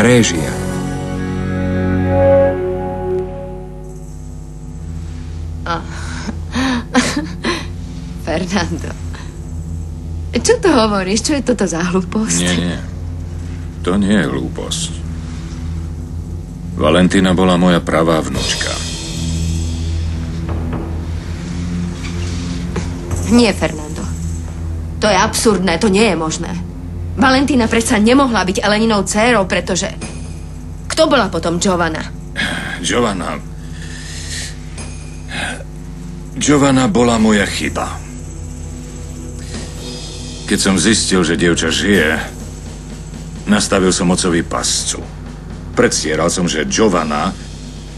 Réžia. Fernando. Čo to hovoríš? Čo je toto za hlúposť? Nie, nie. To nie je hlúposť. Valentína bola moja pravá vnúčka. Nie, Fernando. To je absurdné, to nie je možné. Valentína predsa nemohla byť Eleninou dcérou, pretože... Kto bola potom Giovanna? Giovanna... Giovanna bola moja chyba. Keď som zistil, že dievča žije, nastavil som ocový pascu. Predstieral som, že Giovanna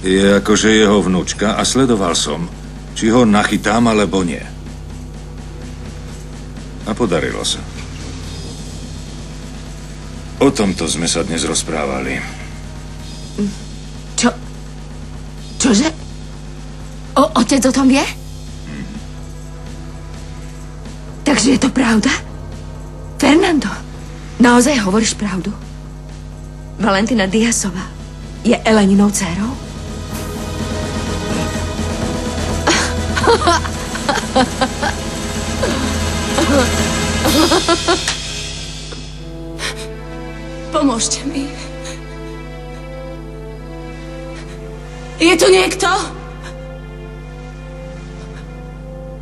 je akože jeho vnúčka a sledoval som, či ho nachytám alebo nie. A podarilo sa. O tomto sme sa dnes rozprávali. Čo? Čože? O, otec o tom vie? Takže je to pravda? Fernando, naozaj hovoríš pravdu? Valentina Diasová je Eleninou dcerou? Pomôžte mi. Je tu niekto?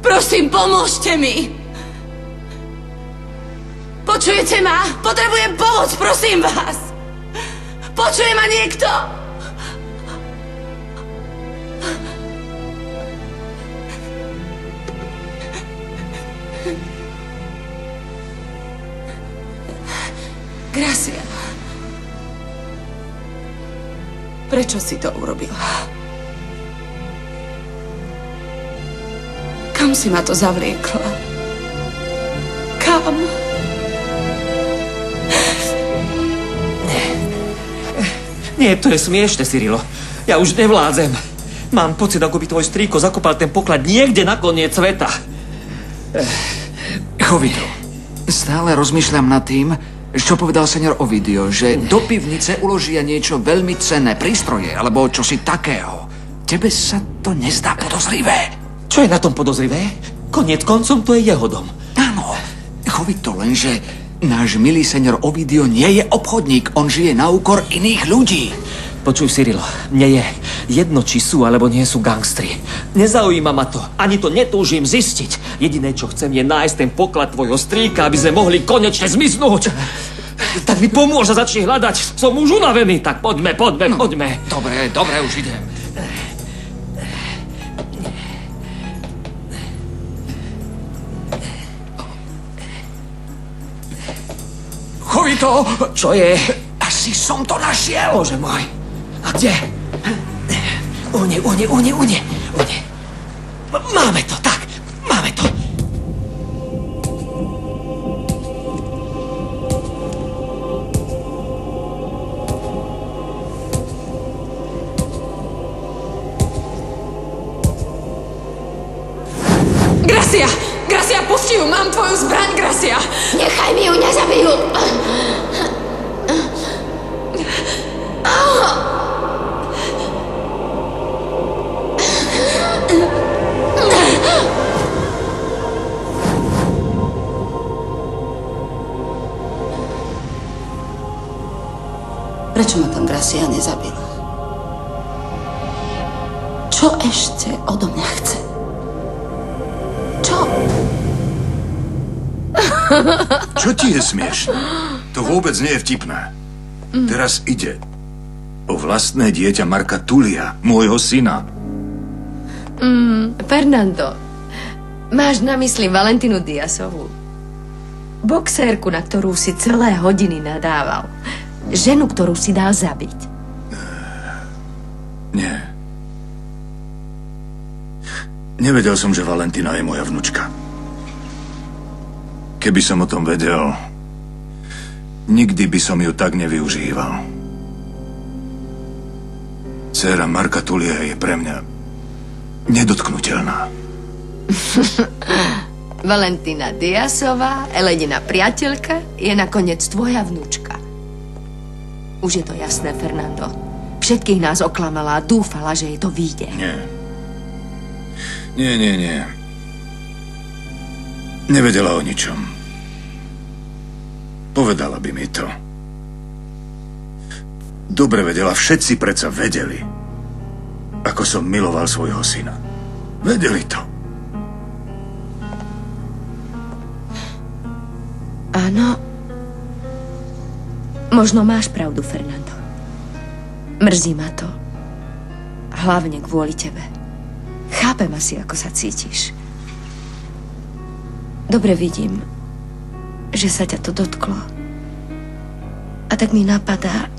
Prosím, pomôžte mi. Počujete ma? Potrebujem pomoc, prosím vás. Počuje ma niekto? Prečo si to urobila? Kam si ma to zavliekla? Kam? Nie, to je smiešne, Cyrilo. Ja už nevládzem. Mám pocit, ako by tvoj strýko zakopal ten poklad niekde na koniec sveta. Chovito, stále rozmýšľam nad tým, čo povedal senior Ovidio, že do pivnice uložia niečo veľmi cenné, prístroje, alebo čosi takého. Tebe sa to nezdá podozrivé? Čo je na tom podozrivé? Koniec koncom to je jeho dom. Áno, Chovito, lenže náš milý senior Ovidio nie je obchodník, on žije na úkor iných ľudí. Počuj, Cyrilo, mne je jedno, či sú alebo nie sú gangstri. Nezaujíma ma to, ani to netúžim zistiť. Jediné, čo chcem, je nájsť ten poklad tvojho strýka, aby sme mohli konečne zmiznúť. Tak mi pomôž a začni hľadať. Som už unavený, tak poďme, poďme, No. poďme. Dobre, dobre, už idem. Chovito! Čo je? Asi som to našiel! Bože môj. A kde? Une, une, une, une, une. Máme to, tak. Máme to. Gracia! Gracia, pusti ju! Mám tvoju zbraň, Gracia! Nechaj mi ju, nezabijú! Prečo ma tam Gracia nezabil? Čo ešte odo mňa chce? Čo? Čo ti je smiešne? To vôbec nie je vtipné. Teraz ide o vlastné dieťa Marka Tulia, môjho syna. Fernando, máš na mysli Valentinu Diasovú? Boxérku, na ktorú si celé hodiny nadával. Ženu, ktorú si dal zabiť. Nie. Nevedel som, že Valentina je moja vnučka. Keby som o tom vedel, nikdy by som ju tak nevyužíval. Céra Marka Tulia je pre mňa nedotknutelná. Valentina Diasová, Elenina priateľka, je nakoniec tvoja vnúčka. Už je to jasné, Fernando. Všetkých nás oklamala a dúfala, že jej to vyjde. Nie. Nie, nie, nie. Nevedela o ničom. Povedala by mi to. Dobre vedela, všetci predsa vedeli, ako som miloval svojho syna. Vedeli to. Áno. Možno máš pravdu, Fernando. Mrzí ma to. Hlavne kvôli tebe. Chápem asi, ako sa cítiš. Dobre vidím, že sa ťa to dotklo. A tak mi napadá,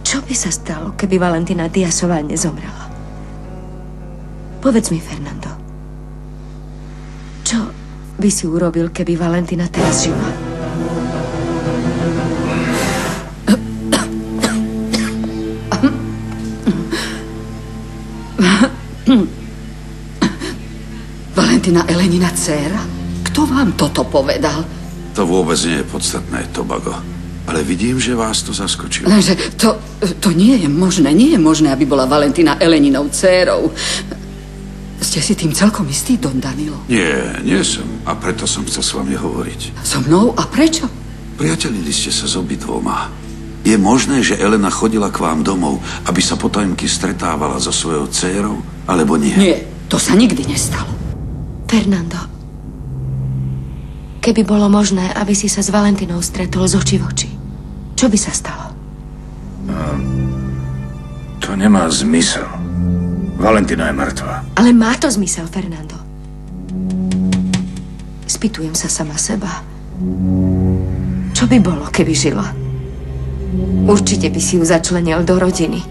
čo by sa stalo, keby Valentina Diasová nezomrela? Povedz mi, Fernando. Čo by si urobil, keby Valentina teraz žila? Valentina Elenina dcéra? Kto vám toto povedal? To vôbec nie je podstatné, Tobago. Ale vidím, že vás to zaskočilo. Lenže to, to nie je možné. Nie je možné, aby bola Valentina Eleninou dcérou. Ste si tým celkom istý, Don Danilo? Nie, nie som. A preto som chcel s vami hovoriť. So mnou? A prečo? Priatelili ste sa s obidvoma. Je možné, že Elena chodila k vám domov, aby sa potajomky stretávala so svojou dcérou, alebo nie? Nie, to sa nikdy nestalo. Fernando, keby bolo možné, aby si sa s Valentinou stretol z oči v oči, čo by sa stalo? To nemá zmysel. Valentina je mŕtva. Ale má to zmysel, Fernando. Spýtujem sa sama seba. Čo by bolo, keby žila? Určite by si ju začlenil do rodiny.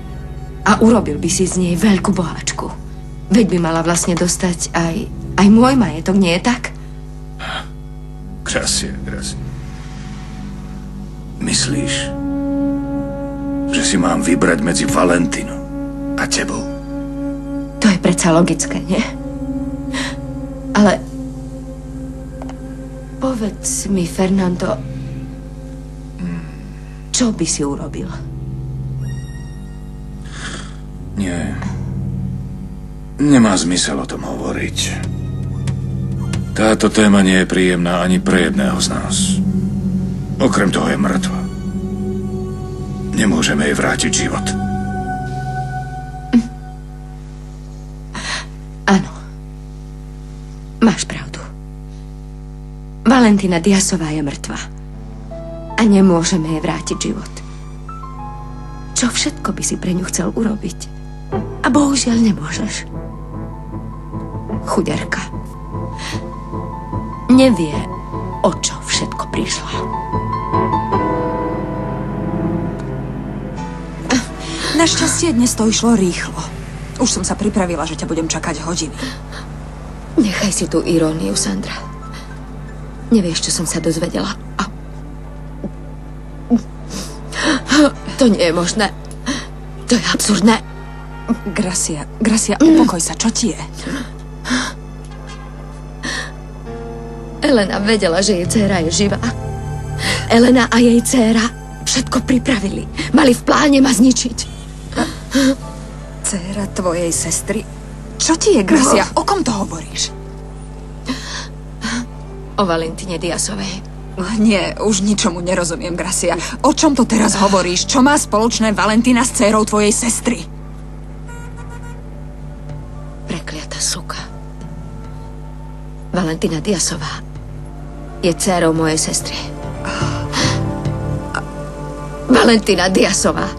A urobil by si z nej veľkú boháčku. Veď by mala vlastne dostať aj, aj môj majetok, nie je tak? Gracie, gracie. Myslíš, že si mám vybrať medzi Valentinou a tebou? To je predsa logické, nie? Ale... Povedz mi, Fernando, čo by si urobil? Nie. Nemá zmysel o tom hovoriť. Táto téma nie je príjemná ani pre jedného z nás. Okrem toho je mŕtva. Nemôžeme jej vrátiť život. Áno. Máš pravdu. Valentina Diasová je mŕtva. A nemôžeme jej vrátiť život. Čo všetko by si pre ňu chcel urobiť? A bohužiaľ nemôžeš. Chuderka. Nevie, o čo všetko prišla. Našťastie dnes to išlo rýchlo. Už som sa pripravila, že ťa budem čakať hodiny. Nechaj si tú iróniu, Sandra. Nevieš, čo som sa dozvedela. A... To nie je možné. To je absurdné. Gracia, Gracia, upokoj sa, čo ti je? Elena vedela, že jej dcéra je živá. Elena a jej dcéra všetko pripravili. Mali v pláne ma zničiť. Céra tvojej sestry? Čo ti je, Gracia? O kom to hovoríš? O Valentine Diasovej. Nie, už ničomu nerozumiem, Gracia. O čom to teraz hovoríš? Čo má spoločné Valentína s dcérou tvojej sestry? Prekliatá suka. Valentina Diasová je dcérou mojej sestry. Valentina Diasová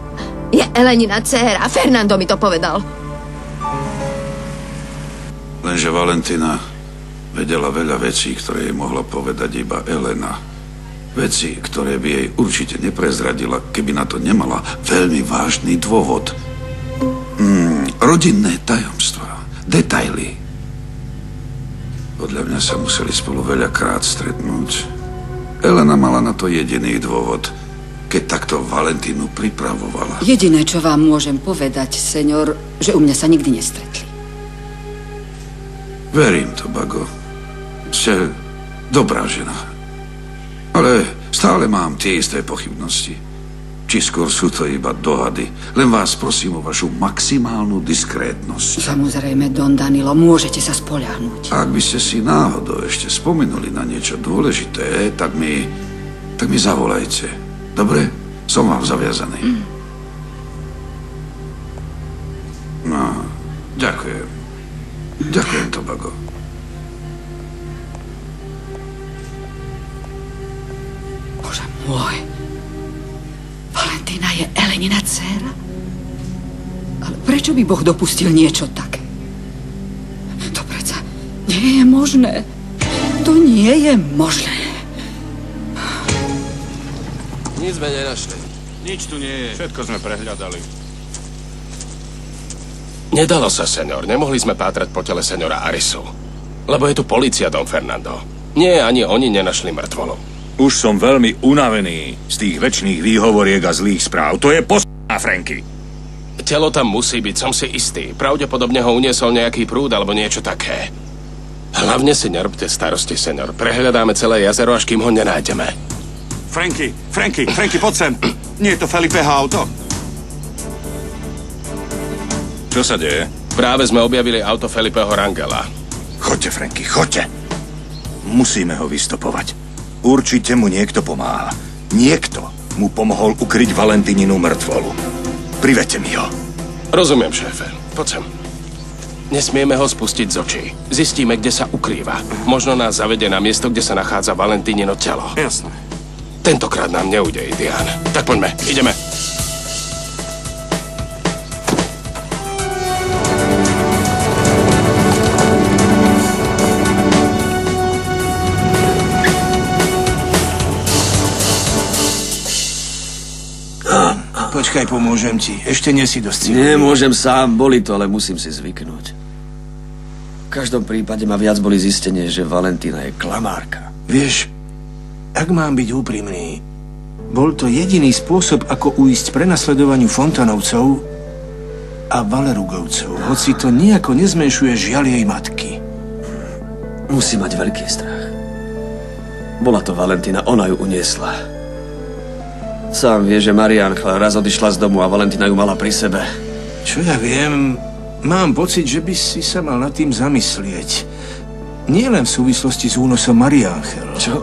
je Elenina dcéra. Fernando mi to povedal. Lenže Valentina vedela veľa vecí, ktoré jej mohla povedať iba Elena. Veci, ktoré by jej určite neprezradila, keby na to nemala veľmi vážny dôvod. Mm, rodinné tajomstvá, detaily. Podľa mňa sa museli spolu veľakrát stretnúť. Elena mala na to jediný dôvod, keď takto Valentínu pripravovala. Jediné, čo vám môžem povedať, senor, že u mňa sa nikdy nestretli. Verím to, Bago. Ste dobrá žena. Ale stále mám tie isté pochybnosti. Či skôr sú to iba dohady. Len vás prosím o vašu maximálnu diskrétnosť. Samozrejme, Don Danilo, môžete sa spoľahnúť. Ak by ste si náhodou ešte spomenuli na niečo dôležité, tak mi, tak mi zavolajte. Dobre? Som vám zaviazaný. No, ďakujem. Ďakujem, Tobago. Bože môj. Valentína je Elenina dcéra? Ale prečo by Boh dopustil niečo také? To predsa nie je možné. To nie je možné. Nic sme nenašli. Nič tu nie je. Všetko sme prehľadali. Nedalo sa, senior. Nemohli sme pátrať po tele seniora Arisu. Lebo je tu policia, Don Fernando. Nie, ani oni nenašli mŕtvolu. Už som veľmi unavený z tých väčšných výhovoriek a zlých správ. To je posná, Franky. Telo tam musí byť, som si istý. Pravdepodobne ho uniesol nejaký prúd alebo niečo také. Hlavne si nerobte starosti, senior. Prehľadáme celé jazero, až kým ho nenájdeme. Franky, Franky, Franky, poď sem. Nie je to Felipeho auto? Čo sa deje? Práve sme objavili auto Felipeho Rangela. Choďte, Franky, choďte. Musíme ho vystopovať. Určite mu niekto pomáha. Niekto mu pomohol ukryť Valentininu mŕtvolu. Privedte mi ho. Rozumiem, šéfe. Poď sem. Nesmieme ho spustiť z očí. Zistíme, kde sa ukrýva. Možno nás zavede na miesto, kde sa nachádza Valentinino telo. Jasné. Tentokrát nám neujde, Indián. Tak poďme, ideme. Počkaj, pomôžem ti. Ešte nie si dosť civilný. Nemôžem sám, boli to, ale musím si zvyknúť. V každom prípade ma viac boli zistenie, že Valentína je klamárka. Vieš, ak mám byť úprimný, bol to jediný spôsob, ako uísť prenasledovaniu Fontanovcov a Valerugovcov, hoci to nejako nezmenšuje žiaľ jej matky. Musí mať veľký strach. Bola to Valentína, ona ju uniesla. Sám vie, že Marianka raz odišla z domu a Valentína ju mala pri sebe. Čo ja viem, mám pocit, že by si sa mal nad tým zamyslieť. Nie len v súvislosti s únosom Marianchel. Čo?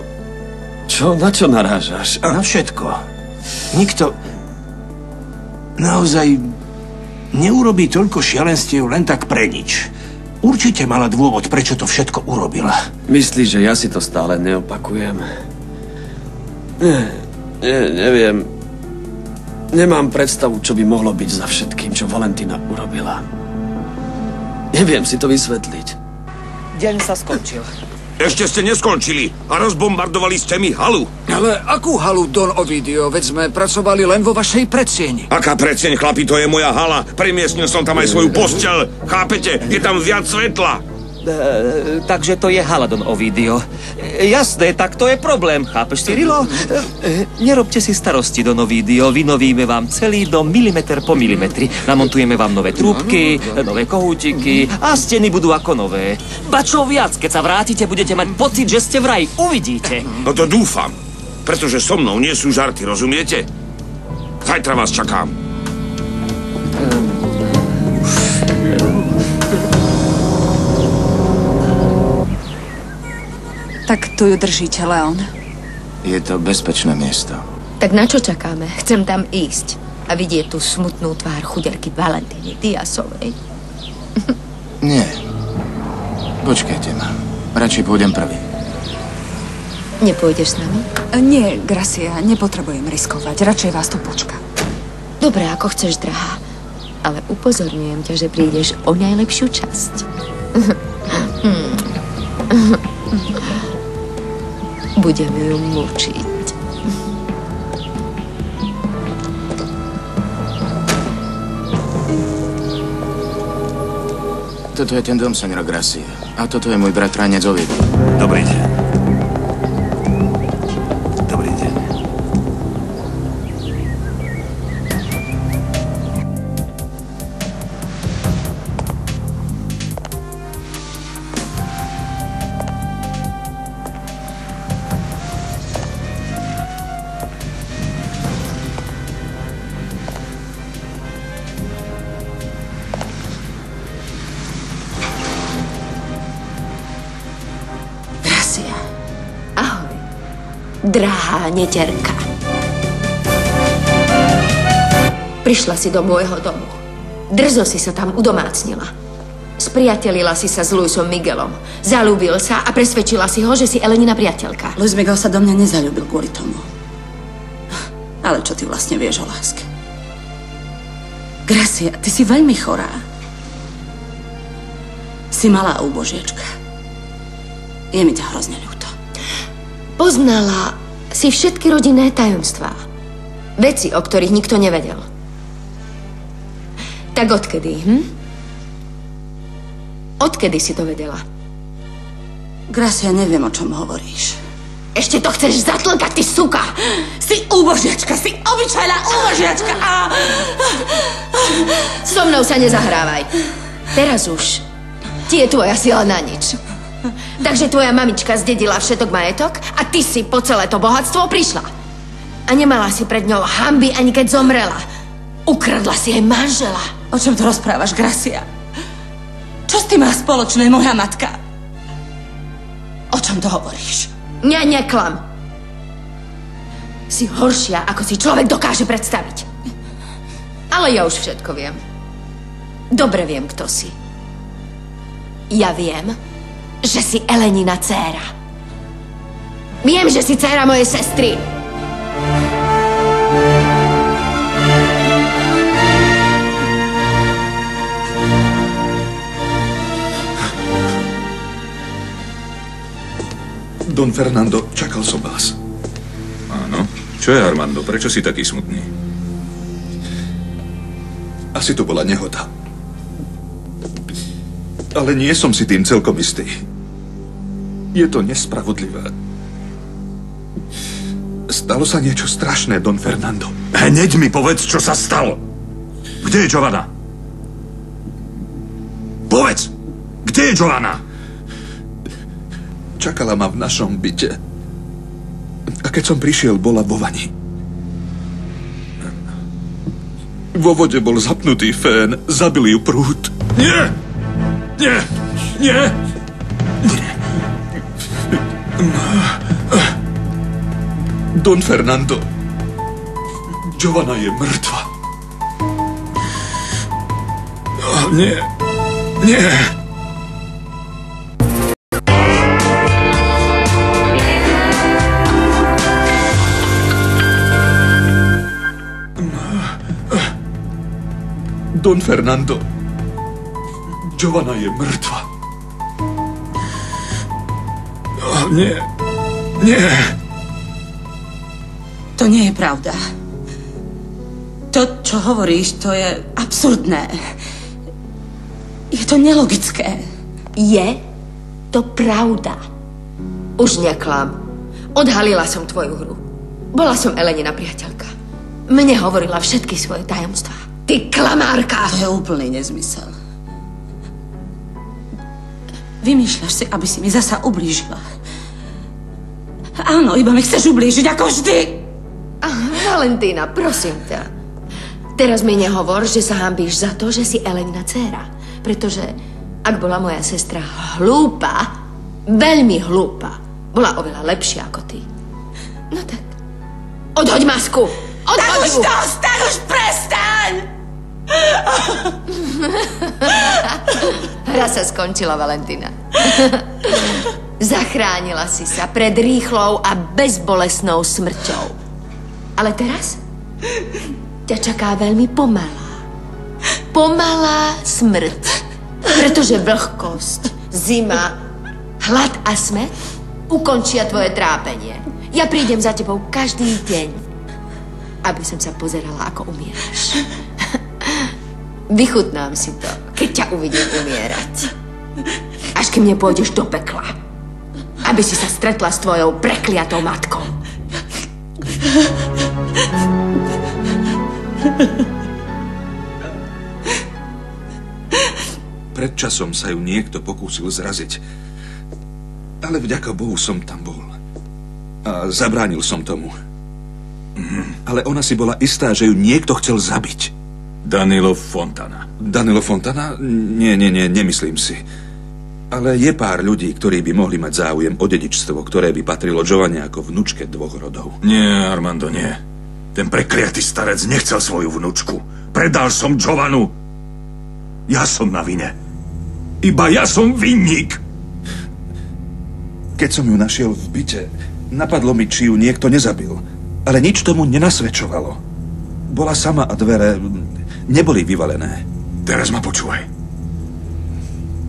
Čo? Na čo narážaš? Na všetko. Nikto naozaj neurobí toľko šialenstiev len tak pre nič. Určite mala dôvod, prečo to všetko urobila. Myslíš, že ja si to stále neopakujem? Nie, nie, neviem. Nemám predstavu, čo by mohlo byť za všetkým, čo Valentína urobila. Neviem si to vysvetliť. Deň sa skončil. Ešte ste neskončili a rozbombardovali ste mi halu. Ale akú halu, Don Ovidio? Veď sme pracovali len vo vašej predsieni. Aká predseň, chlapi, to je moja hala. Premiestnil som tam aj svoju postel. Chápete? Je tam viac svetla. E, takže to je Haladon Ovidio. Jasné, tak to je problém, chápeš, Cyrilo? E, e, nerobte si starosti, Don Ovidio. Vynovíme vám celý dom milimeter po milimetri. Namontujeme vám nové trúbky, nové kohútiky a steny budú ako nové. Ba čo viac, keď sa vrátite, budete mať pocit, že ste v raji. Uvidíte. No to dúfam. Pretože so mnou nie sú žarty, rozumiete? Zajtra vás čakám. Tak tu ju držíte, Leon. Je to bezpečné miesto. Tak na čo čakáme? Chcem tam ísť a vidieť tú smutnú tvár chuderky Valentíny Diasovej. Nie. Počkajte ma. Radšej pôjdem prvý. Nepôjdeš s nami? Nie, Gracia, nepotrebujem riskovať. Radšej vás tu počka. Dobre, ako chceš, drahá. Ale upozorňujem ťa, že prídeš o najlepšiu časť. Budeme ju mučiť. Toto je ten dom, senora Gracia. A toto je môj bratranec Ovid. Dobrý deň. Drahá neterka. Prišla si do môjho domu. Drzo si sa tam udomácnila. Spriatelila si sa s Luisom Miguelom. Zalúbil sa a presvedčila si ho, že si Elenina priateľka. Luis Miguel sa do mňa nezalúbil kvôli tomu. Ale čo ty vlastne vieš o láske? Gracia, ty si veľmi chorá. Si malá úbožiečka. Je mi ťa hrozne ľúto. Poznala si všetky rodinné tajomstvá. Veci, o ktorých nikto nevedel. Tak odkedy, hm? Odkedy si to vedela? Gracia, neviem, o čom hovoríš. Ešte to chceš zatlkať, ty suka! Si úbožiačka, si obyčajná úbožiačka! A... So mnou sa nezahrávaj. Teraz už ti je tvoja sila na nič. Takže tvoja mamička zdedila všetok majetok a ty si po celé to bohatstvo prišla. A nemala si pred ňou hamby ani keď zomrela. Ukradla si jej manžela. O čom to rozprávaš, Gracia? Čo s tým má spoločné moja matka? O čom to hovoríš? Nie, neklam. Si horšia, ako si človek dokáže predstaviť. Ale ja už všetko viem. Dobre viem, kto si. Ja viem, že si Elenina dcéra. Viem, že si dcéra mojej sestry. Don Fernando, čakal som vás. Áno. Čo je, Armando? Prečo si taký smutný? Asi to bola nehoda. Ale nie som si tým celkom istý. Je to nespravodlivé. Stalo sa niečo strašné, Don Fernando. Hneď mi povedz, čo sa stalo. Kde je Giovanna? Povedz! Kde je Giovanna? Čakala ma v našom byte. A keď som prišiel, bola vo vani. Vo vode bol zapnutý fén, zabil ju prúd. Nie! Nie! Nie! Don Fernando. Giovanna je mŕtva. Oh, nie. Nie. Don Fernando. Giovanna je mŕtva. Nie. Nie. To nie je pravda. To, čo hovoríš, to je absurdné. Je to nelogické. Je to pravda. Už neklam. Odhalila som tvoju hru. Bola som Elenina priateľka. Mne hovorila všetky svoje tajomstvá. Ty klamárka! To je úplný nezmysel. Vymýšľaš si, aby si mi zasa ublížila. Áno, iba mi chceš ublížiť, ako vždy. Valentína, prosím ťa. Teraz mi nehovor, že sa hambíš za to, že si Elenina dcéra. Pretože ak bola moja sestra hlúpa, veľmi hlúpa, bola oveľa lepšia ako ty. No tak, odhoď masku! Odhoď Tak už dosť, tak už prestaň! Hra sa skončila, Valentína. Zachránila si sa pred rýchlou a bezbolesnou smrťou. Ale teraz ťa čaká veľmi pomalá. Pomalá smrť. Pretože vlhkosť, zima, hlad a smet ukončia tvoje trápenie. Ja prídem za tebou každý deň, aby som sa pozerala, ako umieraš. Vychutnám si to, keď ťa uvidím umierať. Až kým nepôjdeš do pekla. Aby si sa stretla s tvojou prekliatou matkou. Pred časom sa ju niekto pokúsil zraziť. Ale vďaka Bohu som tam bol. A zabránil som tomu. Mhm. Ale ona si bola istá, že ju niekto chcel zabiť. Danilo Fontana. Danilo Fontana? Nie, nie, nie, nemyslím si. Ale je pár ľudí, ktorí by mohli mať záujem o dedičstvo, ktoré by patrilo Giovanni ako vnučke dvoch rodov. Nie, Armando, nie. Ten prekliatý starec nechcel svoju vnúčku. Predal som Giovanu. Ja som na vine. Iba ja som vinník. Keď som ju našiel v byte, napadlo mi, či ju niekto nezabil. Ale nič tomu nenasvedčovalo. Bola sama a dvere neboli vyvalené. Teraz ma počúvaj.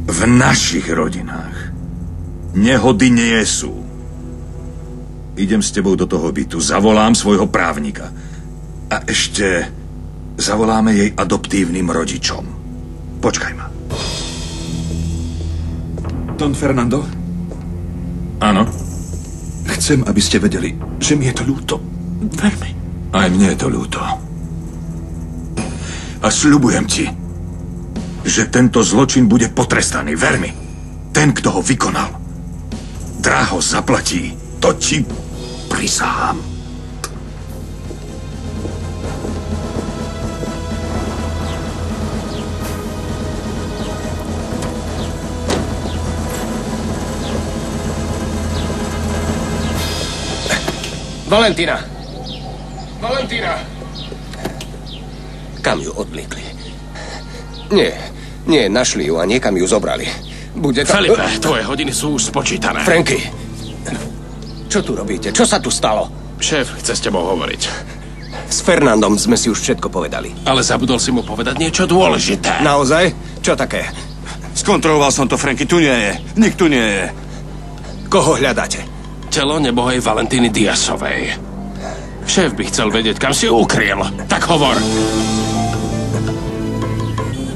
V našich rodinách nehody nie sú. Idem s tebou do toho bytu, zavolám svojho právnika. A ešte zavoláme jej adoptívnym rodičom. Počkaj ma. Don Fernando? Áno? Chcem, aby ste vedeli, že mi je to ľúto. Veľmi. Aj mne je to ľúto. A sľubujem ti, že tento zločin bude potrestaný. Ver mi. Ten, kto ho vykonal, dráho zaplatí. To ti prisahám. Valentína! Valentína! Kam ju odvliekli? Nie, nie, našli ju a niekam ju zobrali. Bude tam... Felipe, tvoje hodiny sú už spočítané. Franky, čo tu robíte? Čo sa tu stalo? Šéf chce s tebou hovoriť. S Fernandom sme si už všetko povedali. Ale zabudol si mu povedať niečo dôležité. Naozaj? Čo také? Skontroloval som to, Franky, tu nie je. Nik tu nie je. Koho hľadáte? Telo nebohej Valentíny Diasovej. Šéf by chcel vedieť, kam si ju ukryl. Tak hovor.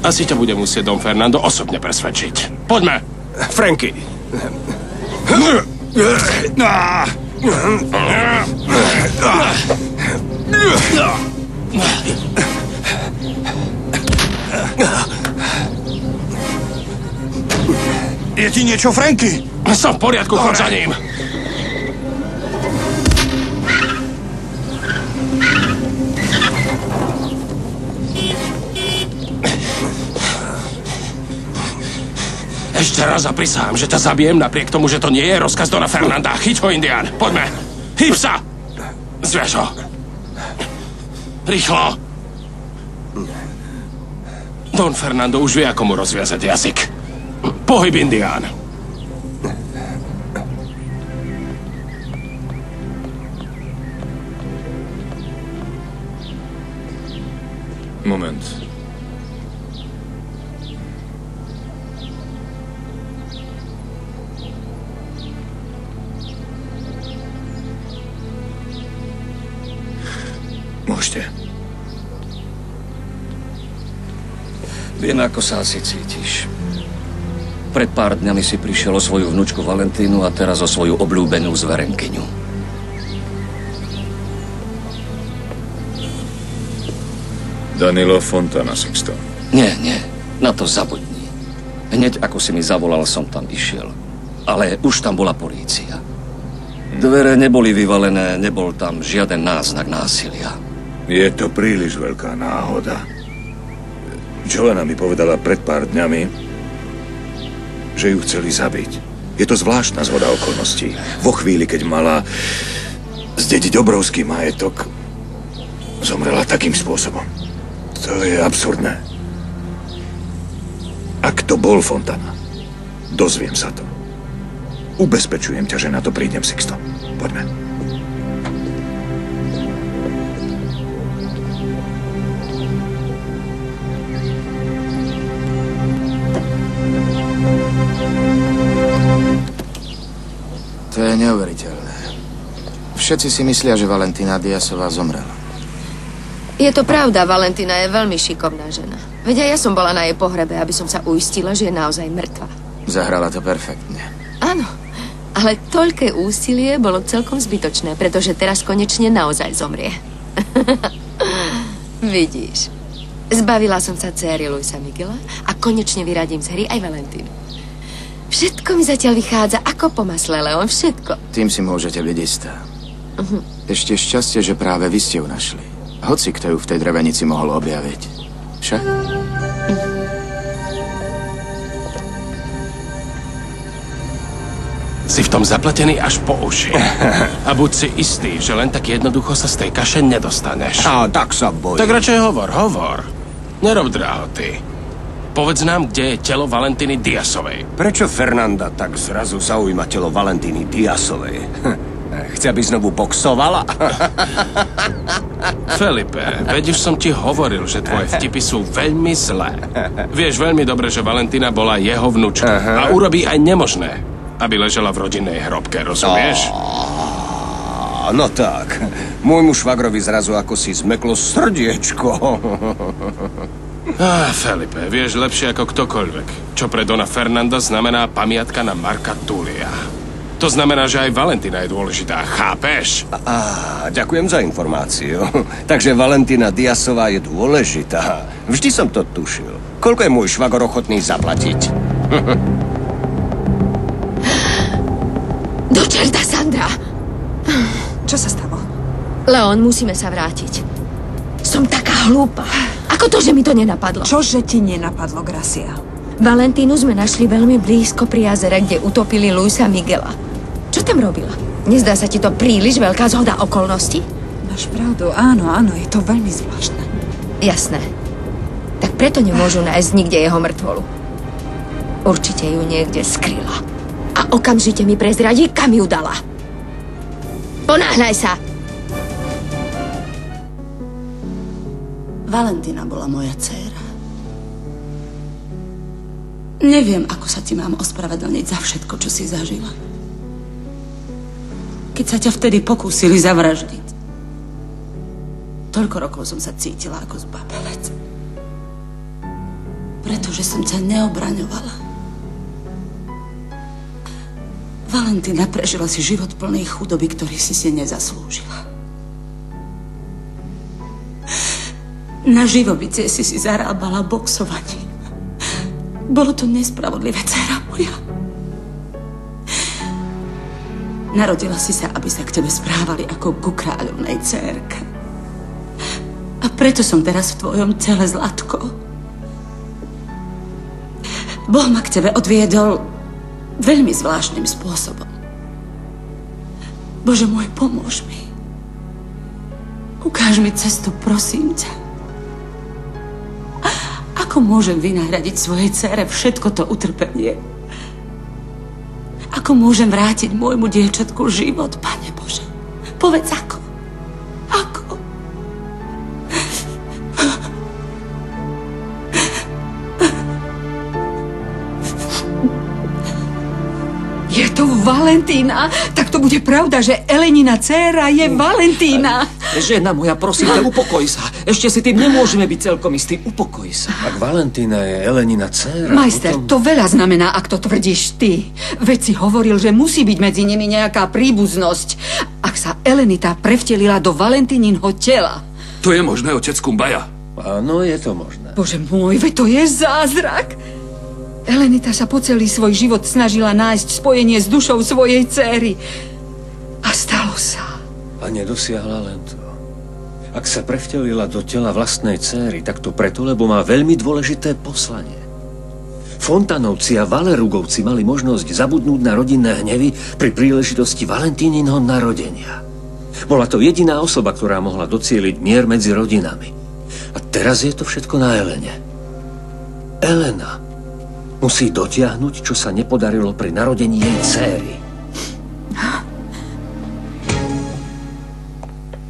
Asi ťa bude musieť Don Fernando osobne presvedčiť. Poďme. Franky. Je ti niečo, Franky? Som v poriadku, chod za ním. Ešte raz zaprisám, že ťa zabijem napriek tomu, že to nie je rozkaz Dona Fernanda. Chyť ho, Indián. Poďme. Hýb sa. Zviaž ho. Rýchlo. Don Fernando už vie, ako mu rozviazať jazyk. Pohyb, Indián. Moment. Viem, ako sa asi cítiš. Pred pár dňami si prišiel o svoju vnúčku Valentínu a teraz o svoju obľúbenú zverenkyňu. Danilo Fontana, Sixto. Nie, nie, na to zabudni. Hneď ako si mi zavolal, som tam išiel. Ale už tam bola polícia. Dvere neboli vyvalené, nebol tam žiaden náznak násilia. Je to príliš veľká náhoda. Joanna mi povedala pred pár dňami, že ju chceli zabiť. Je to zvláštna zhoda okolností. Vo chvíli, keď mala zdediť obrovský majetok, zomrela takým spôsobom. To je absurdné. Ak to bol Fontana, dozviem sa to. Ubezpečujem ťa, že na to prídem, Sixto. Poďme. Neuveriteľné. Všetci si myslia, že Valentína Diasová zomrela. Je to pravda, Valentina je veľmi šikovná žena. Veď aj ja som bola na jej pohrebe, aby som sa uistila, že je naozaj mŕtva. Zahrala to perfektne. Áno, ale toľké úsilie bolo celkom zbytočné, pretože teraz konečne naozaj zomrie. Vidíš. Zbavila som sa céry Luisa Miguela a konečne vyradím z hry aj Valentínu. Všetko mi zatiaľ vychádza ako po masle, Leon, všetko. Tým si môžete byť istá. Mhm. Ešte šťastie, že práve vy ste ju našli. Hoci kto ju v tej drevenici mohol objaviť. Však? Si v tom zapletený až po uši. A buď si istý, že len tak jednoducho sa z tej kaše nedostaneš. A tak sa bojím. Tak radšej hovor, hovor. Nerob dráhoty. Povedz nám, kde je telo Valentiny Diasovej. Prečo Fernanda tak zrazu zaujíma telo Valentíny Diasovej? Chce, aby znovu boxovala? Felipe, veď už som ti hovoril, že tvoje vtipy sú veľmi zlé. Vieš veľmi dobre, že Valentina bola jeho vnúčka. A urobí aj nemožné, aby ležela v rodinnej hrobke, rozumieš? No tak, môjmu švagrovi zrazu ako si zmeklo srdiečko. Ah, Felipe, vieš lepšie ako ktokoľvek, čo pre Dona Fernanda znamená pamiatka na Marka Tulia. To znamená, že aj Valentina je dôležitá, chápeš? Á, ďakujem za informáciu. Takže Valentina Diasová je dôležitá. Vždy som to tušil. Koľko je môj švagor ochotný zaplatiť? Do čerta, Sandra! Čo sa stalo? Leon, musíme sa vrátiť. Som taká hlúpa. Ako to, že mi to nenapadlo? Čože ti nenapadlo, Gracia? Valentínu sme našli veľmi blízko pri jazere, kde utopili Luisa Miguela. Čo tam robila? Nezdá sa ti to príliš veľká zhoda okolností? Máš pravdu, áno, áno, je to veľmi zvláštne. Jasné. Tak preto nemôžu nájsť nikde jeho mŕtvolu. Určite ju niekde skryla. A okamžite mi prezradí, kam ju dala. Ponáhľaj sa! Valentina bola moja dcéra. Neviem, ako sa ti mám ospravedlniť za všetko, čo si zažila. Keď sa ťa vtedy pokúsili zavraždiť. Toľko rokov som sa cítila ako zbabelec. Pretože som ťa neobraňovala. Valentina prežila si život plný chudoby, ktorý si si nezaslúžila. Na živobicie si si zarábala boxovaním. Bolo to nespravodlivé, dcera moja. Narodila si sa, aby sa k tebe správali ako ku kráľovnej dcerke. A preto som teraz v tvojom tele, Zlatko. Boh ma k tebe odviedol veľmi zvláštnym spôsobom. Bože môj, pomôž mi. Ukáž mi cestu, prosím ťa. Ako môžem vynahradiť svojej cére všetko to utrpenie? Ako môžem vrátiť môjmu dievčatku život, Pane Bože? Povedz ako. Valentína? Tak to bude pravda, že Elenina dcéra je Valentína. Žena moja, prosím ťa, upokoj sa. Ešte si tým nemôžeme byť celkom istí. Upokoj sa. Ak Valentína je Elenina dcéra, Majster, potom... to veľa znamená, ak to tvrdíš ty. Veď si hovoril, že musí byť medzi nimi nejaká príbuznosť. Ak sa Elenita prevtelila do Valentíninho tela. To je možné, otec Kumbaja. Áno, je to možné. Bože môj, veď to je zázrak. Elenita sa po celý svoj život snažila nájsť spojenie s dušou svojej céry. A stalo sa. A nedosiahla len to. Ak sa prevtelila do tela vlastnej céry, tak to preto, lebo má veľmi dôležité poslanie. Fontanovci a Valerugovci mali možnosť zabudnúť na rodinné hnevy pri príležitosti Valentíninho narodenia. Bola to jediná osoba, ktorá mohla docieliť mier medzi rodinami. A teraz je to všetko na Elene. Elena musí dotiahnuť, čo sa nepodarilo pri narodení jej céry.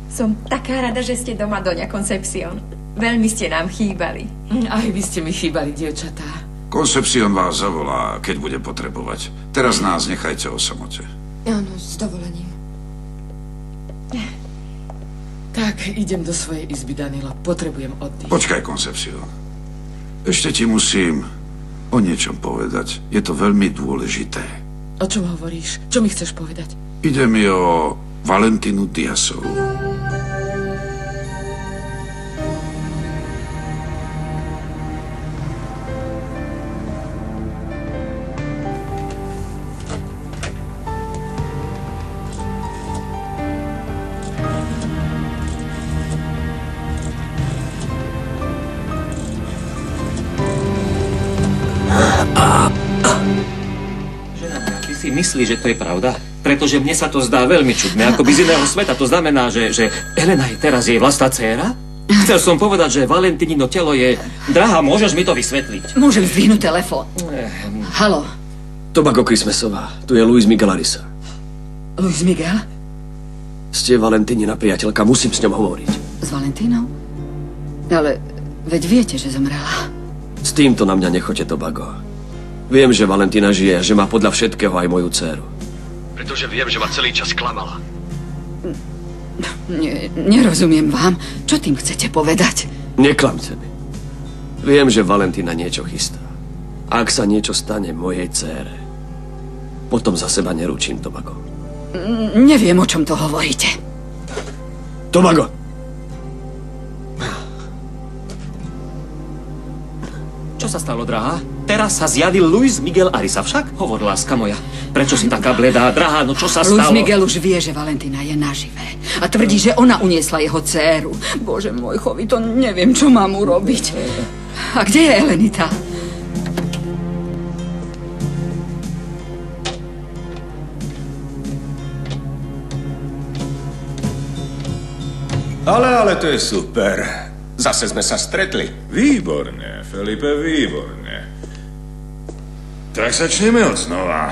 Som taká rada, že ste doma, Doňa Concepcion. Veľmi ste nám chýbali. Aj vy ste mi chýbali, dievčatá. Koncepcion vás zavolá, keď bude potrebovať. Teraz nás nechajte o samote. Áno, s dovolením. Tak, idem do svojej izby, Danilo. Potrebujem oddych. Počkaj, Koncepcion. Ešte ti musím o niečom povedať. Je to veľmi dôležité. O čom hovoríš? Čo mi chceš povedať? Ide mi o Valentinu Diasovú. Myslí, že to je pravda? Pretože mne sa to zdá veľmi čudné, ako by z iného sveta. To znamená, že, že Elena je teraz jej vlastná dcéra? Chcel som povedať, že Valentinino telo je... Drahá, môžeš mi to vysvetliť? Môžem zdvihnúť telefón. Halo, Tobago Christmasová, tu je Luis Miguel Arisa. Luis Miguel? Ste Valentinina priateľka, musím s ňom hovoriť. S Valentínou? Ale veď viete, že zomrela. S týmto na mňa nechoďte, Tobago. Viem, že Valentina žije, že má podľa všetkého aj moju dceru. Pretože viem, že ma celý čas klamala. Ne, nerozumiem vám. Čo tým chcete povedať? Neklamte mi. Viem, že Valentina niečo chystá. Ak sa niečo stane mojej dcére, potom za seba neručím, Tobago. Neviem, o čom to hovoríte. Tobago! Čo sa stalo, drahá? Teraz sa zjavil Luis Miguel Arisa však? Hovor, láska moja. Prečo si taká bledá, drahá? No čo sa Luis stalo? Miguel už vie, že Valentína je naživé. A tvrdí, že ona uniesla jeho dceru. Bože môj, chovi, to neviem, čo mám urobiť. A kde je Elenita? Ale, ale to je super. Zase sme sa stretli. Výborne, Felipe, výborne. Tak začneme od znova.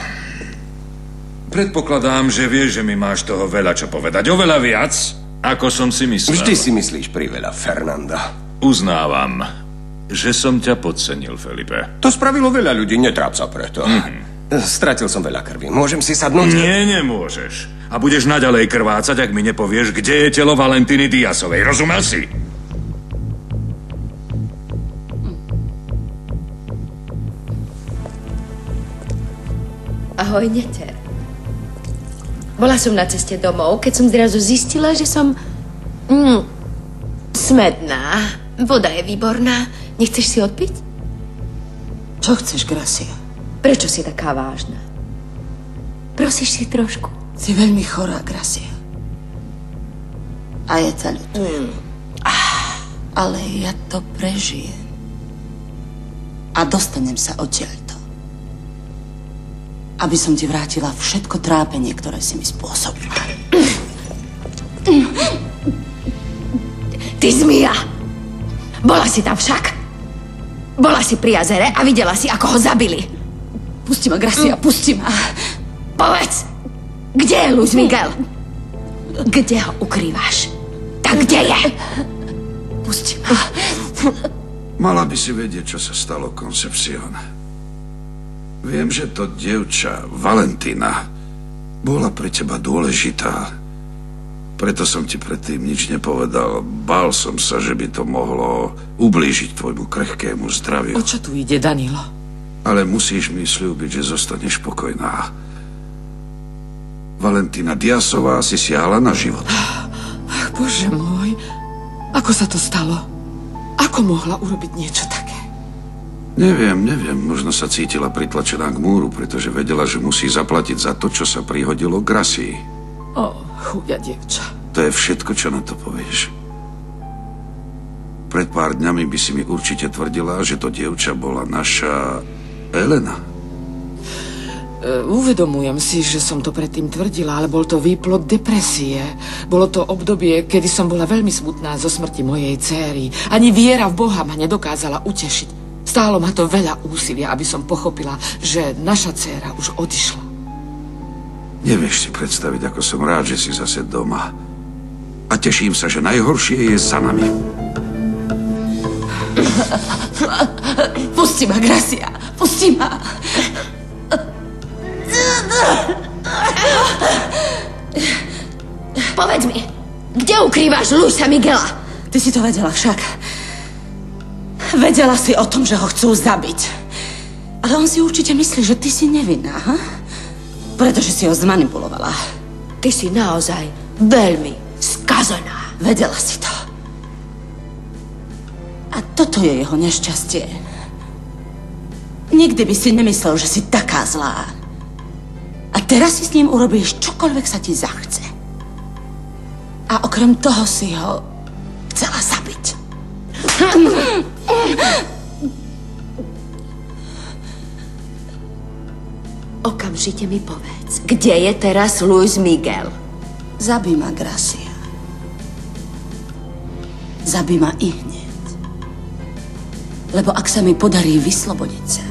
Predpokladám, že vieš, že mi máš toho veľa čo povedať. Oveľa viac, ako som si myslel. Vždy si myslíš priveľa, Fernanda. Uznávam, že som ťa podcenil, Felipe. To spravilo veľa ľudí, netráp sa preto. Stratil som veľa krvi. Môžem si sadnúť? Nie, nemôžeš. A budeš naďalej krvácať, ak mi nepovieš, kde je telo Valentiny Diasovej. Rozumel si? Ahoj, neter. Bola som na ceste domov, keď som zrazu zistila, že som... Mm, smedná. Voda je výborná. Nechceš si odpiť? Čo chceš, Gracia? Prečo si taká vážna? Prosíš si trošku? Si veľmi chorá, Gracia. A ja ťa ľutujem. Ah, Ale ja to prežijem. A dostanem sa odtiaľto. Aby som ti vrátila všetko trápenie, ktoré si mi spôsobila. Ty zmija! Bola si tam však. Bola si pri jazere a videla si, ako ho zabili. Pusti ma, Gracia, pusti ma. Povedz, kde je Luis Miguel? Kde ho ukrývaš? Tak kde je? Pusti ma. Mala by si vedieť, čo sa stalo, Concepcion. Viem, že to dievča, Valentína, bola pre teba dôležitá. Preto som ti predtým nič nepovedal. Bál som sa, že by to mohlo ublížiť tvojmu krehkému zdraviu. O čo tu ide, Danilo? Ale musíš mi slúbiť, že zostaneš spokojná. Valentína Diasová si siahla na život. Ach, bože môj, ako sa to stalo? Ako mohla urobiť niečo také? Neviem, neviem. Možno sa cítila pritlačená k múru, pretože vedela, že musí zaplatiť za to, čo sa prihodilo Grasii. O, chudia dievča. To je všetko, čo na to povieš. Pred pár dňami by si mi určite tvrdila, že to dievča bola naša Elena. E, uvedomujem si, že som to predtým tvrdila, ale bol to výplod depresie. Bolo to obdobie, kedy som bola veľmi smutná zo smrti mojej céry. Ani viera v Boha ma nedokázala utešiť. Stálo ma to veľa úsilia, aby som pochopila, že naša dcéra už odišla. Nevieš si predstaviť, ako som rád, že si zase doma. A teším sa, že najhoršie je za nami. Pusti ma, Gracia. Pusti ma. Povedz mi, kde ukrývaš Luisa Miguela? Ty si to vedela však. Vedela si o tom, že ho chcú zabiť. Ale on si určite myslí, že ty si nevinná, ha? Pretože si ho zmanipulovala. Ty si naozaj veľmi skazená. Vedela si to. A toto je jeho nešťastie. Nikdy by si nemyslel, že si taká zlá. A teraz si s ním urobíš čokoľvek sa ti zachce. A okrem toho si ho chcela zabiť. Okamžite mi povedz, kde je teraz Luis Miguel? Zabij ma, Gracia. Zabij ma i hneď. Lebo ak sa mi podarí vyslobodiť sa,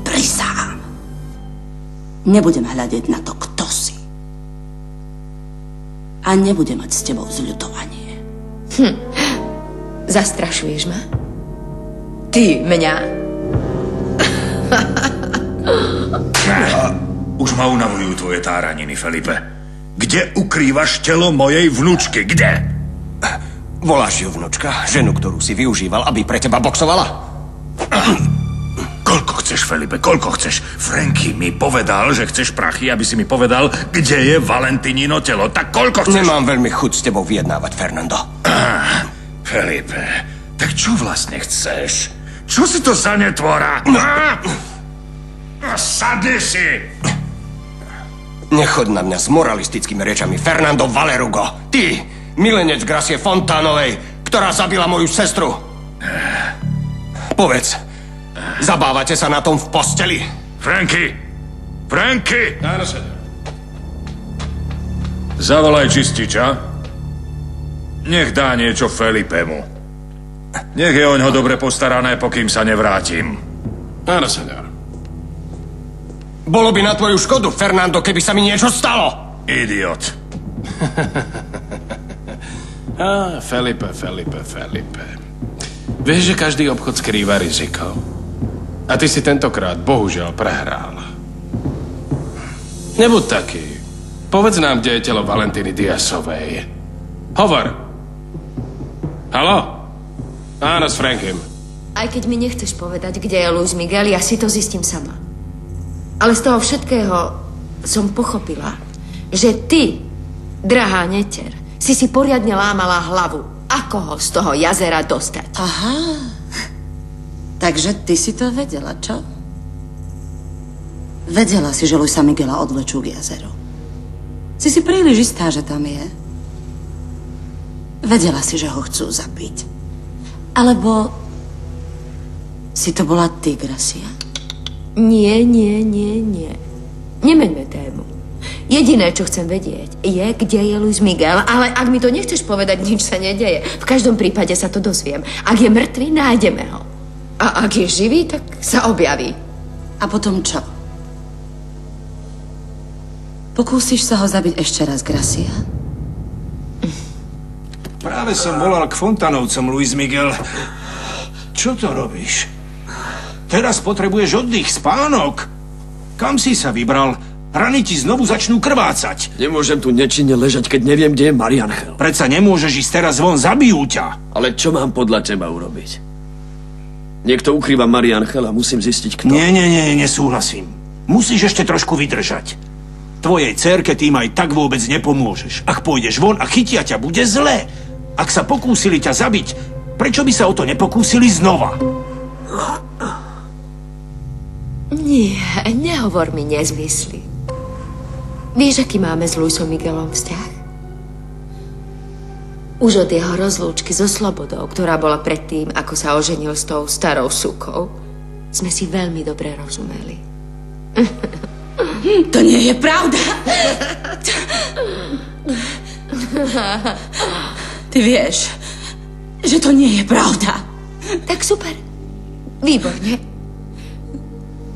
prisahám. Nebudem hľadiť na to, kto si. A nebudem mať s tebou zľutovanie. Hm. Zastrašuješ ma? Ty mňa? Už ma unavujú tvoje táraniny, Felipe. Kde ukrývaš telo mojej vnúčky? Kde? Voláš ju vnúčka, ženu, ktorú si využíval, aby pre teba boxovala? Koľko chceš, Felipe, koľko chceš? Franky mi povedal, že chceš prachy, aby si mi povedal, kde je Valentinino telo. Tak koľko chceš? Nemám veľmi chuť s tebou vyjednávať, Fernando. Ah, Felipe, tak čo vlastne chceš? Čo si to za netvora? Ah! Sadni si! Nechod na mňa s moralistickými rečami, Fernando Valerugo. Ty, milenec Gracie Fontánovej, ktorá zabila moju sestru. Povedz, zabávate sa na tom v posteli? Franky! Franky! Áno. Zavolaj čističa. Nech dá niečo Felipemu. Nech je oňho dobre postarané, pokým sa nevrátim. Áno, senor. Bolo by na tvoju škodu, Fernando, keby sa mi niečo stalo. Idiot. Á, Felipe, Felipe, Felipe. Vieš, že každý obchod skrýva riziko? A ty si tentokrát bohužiaľ prehral. Nebuď taký. Povedz nám, kde je telo Valentíny Diasovej. Hovor. Halo? Áno, s Frankiem. Aj keď mi nechceš povedať, kde je Luis Miguel, ja si to zistím sama. Ale z toho všetkého som pochopila, že ty, drahá neter, si si poriadne lámala hlavu, ako ho z toho jazera dostať. Aha. Takže ty si to vedela, čo? Vedela si, že Luisa Miguela odvlečú k jazeru. Si si príliš istá, že tam je. Vedela si, že ho chcú zabiť. Alebo si to bola ty, Gracia? Nie, nie, nie, nie. Nemeňme tému. Jediné, čo chcem vedieť, je, kde je Luis Miguel, ale ak mi to nechceš povedať, nič sa nedeje. V každom prípade sa to dozviem. Ak je mŕtvý, nájdeme ho. A ak je živý, tak sa objaví. A potom čo? Pokúsiš sa ho zabiť ešte raz, Gracia? Práve som volal k Fontanovcom, Luis Miguel. Čo to robíš? Teraz potrebuješ oddych, spánok. Kam si sa vybral? Rany ti znovu začnú krvácať. Nemôžem tu nečinne ležať, keď neviem, kde je Marianchel. Predsa nemôžeš ísť teraz von, zabijú ťa. Ale čo mám podľa teba urobiť? Niekto ukrýva Marianchel a musím zistiť, kto. Nie, nie, nie, nesúhlasím. Musíš ešte trošku vydržať. Tvojej cerke tým aj tak vôbec nepomôžeš. Ak pôjdeš von a chytia ťa, bude zle. Ak sa pokúsili ťa zabiť, prečo by sa o to nepokúsili znova? Nie, nehovor mi nezmysly. Vieš, aký máme s Luisom Miguelom vzťah? Už od jeho rozlúčky so Slobodou, ktorá bola predtým, ako sa oženil s tou starou sukou, sme si veľmi dobre rozumeli. To nie je pravda. Ty vieš, že to nie je pravda. Tak super. Výborne.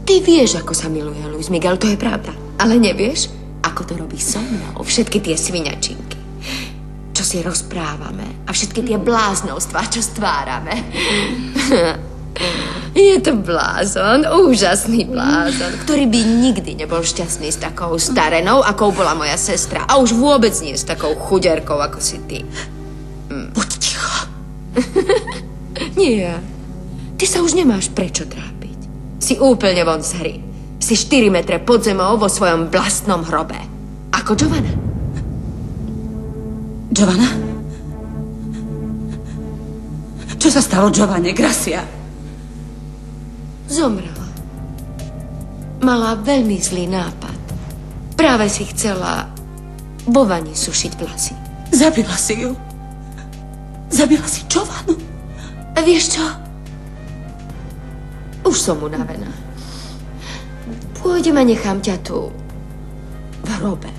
Ty vieš, ako sa miluje Luis Miguel, to je pravda. Ale nevieš, ako to robí so mnou. Všetky tie sviňačinky, čo si rozprávame a všetky tie bláznostvá, čo stvárame. Je to blázon, úžasný blázon, ktorý by nikdy nebol šťastný s takou starenou, akou bola moja sestra. A už vôbec nie s takou chuderkou, ako si ty. Buď ticho. Nie. Ty sa už nemáš prečo trápiť. Si úplne von z hry. Si 4 metre pod zemou vo svojom vlastnom hrobe. Ako Giovanna. Giovanna? Čo sa stalo Giovanne, Gracia? Zomrela. Mala veľmi zlý nápad. Práve si chcela vo vani sušiť vlasy. Zabila si ju. Zabila si Giovannu. A vieš čo? Už som unavená. Pôjdem a nechám ťa tu. V hrobe.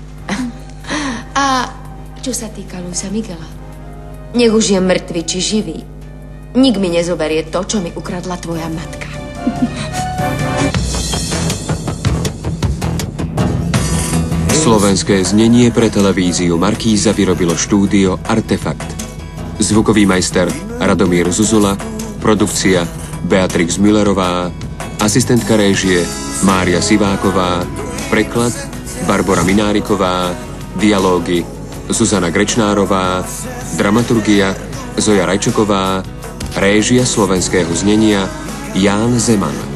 A čo sa týka Luisa Miguela, nech už je mŕtvy či živý, nik mi nezoberie to, čo mi ukradla tvoja matka. Slovenské znenie pre televíziu Markíza vyrobilo štúdio Artefakt. Zvukový majster Radomír Zuzula, produkcia Beatrix Müllerová, asistentka réžie Mária Siváková, preklad Barbara Mináriková, dialógy Zuzana Grečnárová, dramaturgia Zoja Rajčoková, réžia slovenského znenia Ján Zeman.